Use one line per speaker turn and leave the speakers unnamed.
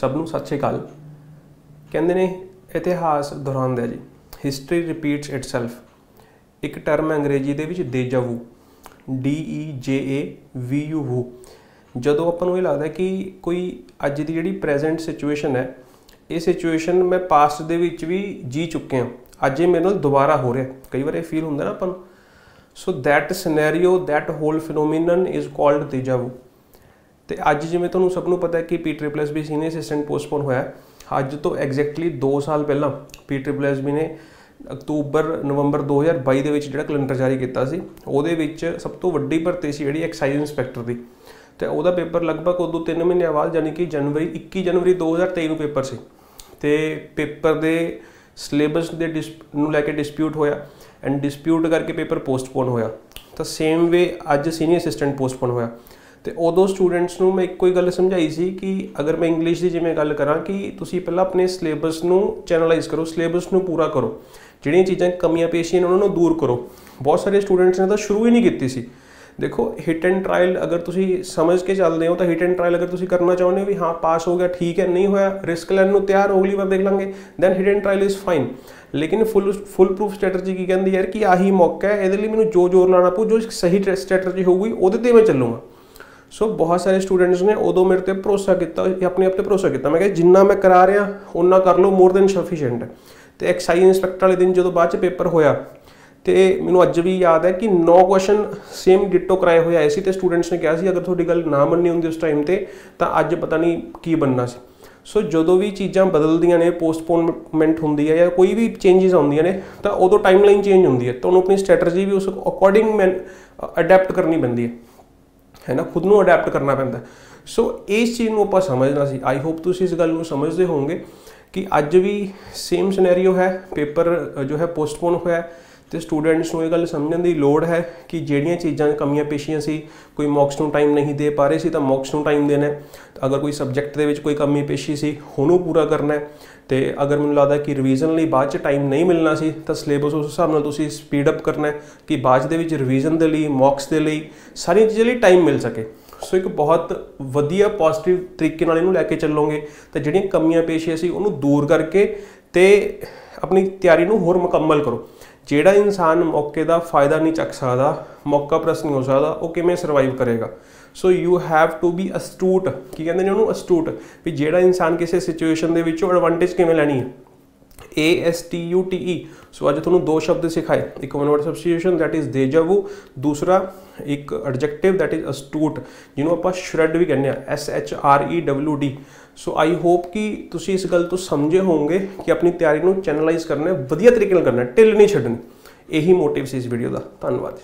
ਸਭ ਨੂੰ ਸਤਿ ਸ਼੍ਰੀ ਅਕਾਲ। ਕਹਿੰਦੇ ਨੇ ਇਤਿਹਾਸ ਦੁਹਰਾਉਂਦਾ ਜੀ। ਹਿਸਟਰੀ ਰਿਪੀਟਸ ਇਟਸੈਲਫ ਇੱਕ ਟਰਮ ਅੰਗਰੇਜ਼ੀ ਦੇ ਵਿੱਚ ਦੇਜਾ ਵੂ ਡੀ ਈ ਜੇ ਏ ਵੀ ਯੂ ਵੂ ਜਦੋਂ ਆਪਾਂ ਨੂੰ ਇਹ ਲੱਗਦਾ ਕਿ ਕੋਈ ਅੱਜ ਦੀ ਜਿਹੜੀ ਪ੍ਰੈਜ਼ੈਂਟ ਸਿਚੁਏਸ਼ਨ ਹੈ, ਇਹ ਸਿਚੁਏਸ਼ਨ ਮੈਂ ਪਾਸਟ ਦੇ ਵਿੱਚ ਵੀ ਜੀ ਚੁੱਕਿਆ। ਅੱਜ ਇਹ ਮੇਰੇ ਨਾਲ ਦੁਬਾਰਾ ਹੋ ਰਿਹਾ। ਕਈ ਵਾਰ ਇਹ ਫੀਲ ਹੁੰਦਾ ਨਾ ਆਪਾਂ ਨੂੰ। So that scenario that whole phenomenon is called deja vu ਤੇ ਅੱਜ ਜਿਵੇਂ ਤੁਹਾਨੂੰ ਸਭ ਨੂੰ ਪਤਾ ਹੈ ਕਿ P triple S B senior assistant postpone ਹੋਇਆ ਅੱਜ ਤੋਂ ਐਗਜ਼ੈਕਟਲੀ 2 ਸਾਲ ਪਹਿਲਾਂ ਪੀ ਟ੍ਰਿਪਲ ਬੀ ਨੇ ਅਕਤੂਬਰ, ਨਵੰਬਰ 2022 ਦੇ ਵਿੱਚ ਜਿਹੜਾ ਕੈਲੰਡਰ ਜਾਰੀ ਕੀਤਾ ਸੀ, ਉਹਦੇ ਵਿੱਚ ਸਭ ਤੋਂ ਵੱਡੀ ਭਰਤੀ ਸੀ ਜਿਹੜੀ ਐਕਸਾਈਜ਼ ਇਨਸਪੈਕਟਰ ਦੀ। ਤੇ ਉਹਦਾ ਪੇਪਰ ਲਗਭਗ ਉਦੋਂ 3 ਮਹੀਨੇ ਬਾਅਦ ਯਾਨੀ ਕਿ ਜਨਵਰੀ 21 ਜਨਵਰੀ 2023 ਨੂੰ ਪੇਪਰ ਸੀ। ਤੇ ਪੇਪਰ ਦੇ ਸਿਲੇਬਸ ਦੇ ਨੂੰ ਲੈ ਕੇ ਡਿਸਪਿਊਟ ਹੋਇਆ ਐਂਡ ਡਿਸਪਿਊਟ ਕਰਕੇ ਪੇਪਰ ਪੋਸਟਪੋਨ ਹੋਇਆ। ਤਾਂ ਸੇਮ ਵੇ ਅੱਜ ਸੀਨੀਅਰ ਅਸਿਸਟੈਂਟ ਪੋਸਟਪੋਨ ਹੋਇਆ। ਤੇ ਉਦੋਂ ਸਟੂਡੈਂਟਸ ਨੂੰ ਮੈਂ ਇੱਕੋ ਹੀ ਗੱਲ ਸਮਝਾਈ ਸੀ ਕਿ ਅਗਰ ਮੈਂ ਇੰਗਲਿਸ਼ ਦੀ ਜਿਵੇਂ ਗੱਲ ਕਰਾਂ ਕਿ ਤੁਸੀਂ ਪਹਿਲਾਂ ਆਪਣੇ ਸਿਲੇਬਸ ਨੂੰ ਚੈਨਲਾਈਜ਼ ਕਰੋ ਸਿਲੇਬਸ ਨੂੰ ਪੂਰਾ ਕਰੋ। ਜਿਹੜੀਆਂ ਚੀਜ਼ਾਂ ਕਮੀਆਂ ਪੇਸ਼ੀਆਂ ਨੇ ਉਹਨਾਂ ਨੂੰ ਦੂਰ ਕਰੋ। ਬਹੁਤ ਸਾਰੇ ਸਟੂਡੈਂਟਸ ਨੇ ਤਾਂ ਸ਼ੁਰੂ ਹੀ ਨਹੀਂ ਕੀਤੀ ਸੀ। ਦੇਖੋ ਹਿਟ ਐਂਡ ਟ੍ਰਾਇਲ ਅਗਰ ਤੁਸੀਂ ਸਮਝ ਕੇ ਚੱਲਦੇ ਹੋ ਤਾਂ ਹਿਟ ਐਂਡ ਟ੍ਰਾਇਲ ਅਗਰ ਤੁਸੀਂ ਕਰਨਾ ਚਾਹੁੰਦੇ ਹੋ ਵੀ ਹਾਂ ਪਾਸ ਹੋ ਗਿਆ, ਠੀਕ ਹੈ, ਨਹੀਂ ਹੋਇਆ ਰਿਸਕ ਲੈਣ ਨੂੰ ਤਿਆਰ ਹੋ, ਅਗਲੀ ਵਾਰ ਦੇਖ ਲਾਂਗੇ then hit and trial is fine ਲੇਕਿਨ ਫੁੱਲ ਫੁੱਲ ਪ੍ਰੂਫ ਸਟ੍ਰੈਟਜੀ ਕੀ ਕਹਿੰਦੀ ਯਾਰ ਕਿ ਆਹੀ ਮੌਕਾ ਹੈ, ਇਹਦੇ ਲਈ ਮੈਨੂੰ ਜੋ ਜ਼ੋਰ ਲਾਣਾ ਪਊ, ਜੋ ਸਹੀ ਸਟ੍ਰੈਟਜੀ ਹੋਊਗੀ, ਉਹਦੇ ਤੇ ਮੈਂ ਚੱਲੂਗਾ। ਸੋ ਬਹੁਤ ਸਾਰੇ ਸਟੂਡੈਂਟਸ ਨੇ ਉਦੋਂ ਮੇਰੇ ਤੇ ਭਰੋਸਾ ਕੀਤਾ ਆਪਣੇ ਆਪ ਤੇ ਭਰੋਸਾ ਕੀਤਾ। ਮੈਂ ਕਿਹਾ, ਜਿੰਨਾ ਮੈਂ ਕਰਾ ਰਿਹਾ ਉਹਨਾਂ ਕਰ ਲਓ ਮੋਰ ਦੈਨ ਸਫੀਸ਼ੀਐਂਟ ਤੇ ਐਕਸਾਈਜ਼ ਇਨਸਪੈਕਟਰ ਵਾਲੇ ਦਿਨ ਜਦੋਂ ਬਾਅਦ ਚ ਪੇਪਰ ਹੋਇਆ, ਤੇ ਮੈਨੂੰ ਅੱਜ ਵੀ ਯਾਦ ਹੈ ਕਿ 9 ਕੁਐਸਚਨ ਸੇਮ ਡਿਟੋ ਕਰਾਏ ਹੋਏ ਆਏ ਸੀ ਤੇ ਸਟੂਡੈਂਟਸ ਨੇ ਕਿਹਾ ਸੀ, ਅਗਰ ਤੁਹਾਡੀ ਗੱਲ ਨਾ ਮੰਨੀ ਹੁੰਦੀ ਉਸ ਟਾਈਮ ਤੇ, ਤਾਂ ਅੱਜ ਪਤਾ ਨਹੀਂ ਕੀ ਬਣਨਾ ਸੀ। ਸੋ ਜਦੋਂ ਵੀ ਚੀਜ਼ਾਂ ਬਦਲਦੀਆਂ ਨੇ ਪੋਸਟਪੋਨਮੈਂਟ ਹੁੰਦੀ ਹੈ ਜਾਂ ਕੋਈ ਵੀ ਚੇਂਜਸ ਆਉਂਦੀਆਂ ਨੇ, ਤਾਂ ਉਦੋਂ ਟਾਈਮਲਾਈਨ ਚੇਂਜ ਹੁੰਦੀ ਹੈ। ਤੁਹਾਨੂੰ ਆਪਣੀ ਸਟ੍ਰੈਟਜੀ ਵੀ ਉਸ ਅਕੋਰਡਿੰਗ ਮੈਂ ਅਡਾਪਟ ਕਰਨੀ ਪੈਂਦੀ ਹੈ। ਹੈ ਨਾ, ਖੁਦ ਨੂੰ ਅਡਾਪਟ ਕਰਨਾ ਪੈਂਦਾ ਸੋ ਇਸ ਚੀਜ਼ ਨੂੰ ਆਪਾਂ ਸਮਝਣਾ ਸੀ। ਆਈ ਹੋਪ ਤੁਸੀਂ ਇਸ ਗੱਲ ਨੂੰ ਸਮਝਦੇ ਹੋਵੋਗੇ ਕਿ ਅੱਜ ਵੀ ਸੇਮ ਸਿਨੈਰੀਓ ਹੈ ਪੇਪਰ ਜੋ ਹੈ ਪੋਸਟਪੋਨ ਹੋਇਆ ਤੇ ਸਟੂਡੈਂਟਸ ਨੂੰ ਇਹ ਗੱਲ ਸਮਝਣ ਦੀ ਲੋੜ ਹੈ ਕਿ ਜਿਹੜੀਆਂ ਚੀਜ਼ਾਂ, ਕਮੀਆਂ ਪੇਸ਼ੀਆਂ ਸੀ, ਕੋਈ ਮੌਕਸ ਨੂੰ ਟਾਈਮ ਨਹੀਂ ਦੇ ਪਾ ਰਹੇ ਸੀ ਤਾਂ ਮੌਕਸ ਨੂੰ ਟਾਈਮ ਦੇਣਾ ਅਗਰ ਕੋਈ ਸਬਜੈਕਟ ਦੇ ਵਿੱਚ ਕੋਈ ਕਮੀ ਪੇਸ਼ੀ ਸੀ, ਉਹਨੂੰ ਪੂਰਾ ਕਰਨਾ ਹੈ। ਤੇ ਅਗਰ ਮੈਨੂੰ ਲੱਗਦਾ ਕਿ ਰਿਵੀਜ਼ਨ ਲਈ ਬਾਅਦ ਚ ਟਾਈਮ ਨਹੀਂ ਮਿਲਣਾ ਸੀ, ਤਾਂ ਸਿਲੇਬਸ ਉਸ ਹਿਸਾਬ ਨਾਲ ਤੁਸੀਂ ਸਪੀਡ ਅਪ ਕਰਨਾ ਹੈ ਕਿ ਬਾਅਦ ਦੇ ਵਿੱਚ ਰਿਵੀਜ਼ਨ ਦੇ ਲਈ ਮੌਕਸ ਦੇ ਲਈ ਸਾਰੀਆਂ ਚੀਜ਼ਾਂ ਲਈ ਟਾਈਮ ਮਿਲ ਸਕੇ। ਸੋ ਇੱਕ ਬਹੁਤ ਵਧੀਆ ਪੋਜ਼ਿਟਿਵ ਤਰੀਕੇ ਨਾਲ ਇਹਨੂੰ ਲੈ ਕੇ ਚੱਲੋਗੇ। ਤਾਂ ਜਿਹੜੀਆਂ ਕਮੀਆਂ ਪੇਸ਼ੀਆਂ ਸੀ, ਉਹਨੂੰ ਦੂਰ ਕਰਕੇ ਤੇ ਆਪਣੀ ਤਿਆਰੀ ਨੂੰ ਹੋਰ ਮੁਕੰਮਲ ਕਰੋ। ਜਿਹੜਾ ਇਨਸਾਨ ਮੌਕੇ ਦਾ ਫਾਇਦਾ ਨਹੀਂ ਚੱਕ ਸਕਦਾ, ਮੌਕਾ ਪ੍ਰਸ ਨਹੀਂ ਹੋ ਸਕਦਾ, ਉਹ ਕਿਵੇਂ ਸਰਵਾਈਵ ਕਰੇਗਾ? So you have to be astute ਕੀ ਕਹਿੰਦੇ ਨੇ ਉਹਨੂੰ? ਅਸਟੂਟ ਵੀ ਜਿਹੜਾ ਇਨਸਾਨ ਕਿਸੇ ਸਿਚੁਏਸ਼ਨ ਦੇ ਵਿੱਚੋਂ ਐਡਵਾਂਟੇਜ ਕਿਵੇਂ ਲੈਣੀ ਹੈ? A S T U T E. ਸੋ ਅੱਜ ਤੁਹਾਨੂੰ ਦੋ ਸ਼ਬਦ ਸਿਖਾਏ। ਇੱਕ one word substitution that is deja vu ਦੂਸਰਾ, ਇੱਕ ਐਡਜੈਕਟਿਵ ਦੈਟ ਇਜ਼ ਅਸਟੂਟ ਜਿਹਨੂੰ ਆਪਾਂ ਸ਼ਰਡ ਵੀ ਕਹਿੰਦੇ ਆ, S H R E W D so I hope ਕਿ ਤੁਸੀਂ ਇਸ ਗੱਲ ਤੋਂ ਸਮਝੇ ਹੋਵੋਗੇ ਕਿ ਆਪਣੀ ਤਿਆਰੀ ਨੂੰ ਚੈਨਲਾਈਜ਼ ਕਰਨਾ ਹੈ, ਵਧੀਆ ਤਰੀਕੇ ਨਾਲ ਕਰਨਾ ਹੈ, ਢਿੱਲ ਨਹੀਂ ਛੱਡਣੀ। ਇਹੀ ਮੋਟਿਵ ਸੀ ਇਸ ਵੀਡੀਓ ਦਾ। ਧੰਨਵਾਦ।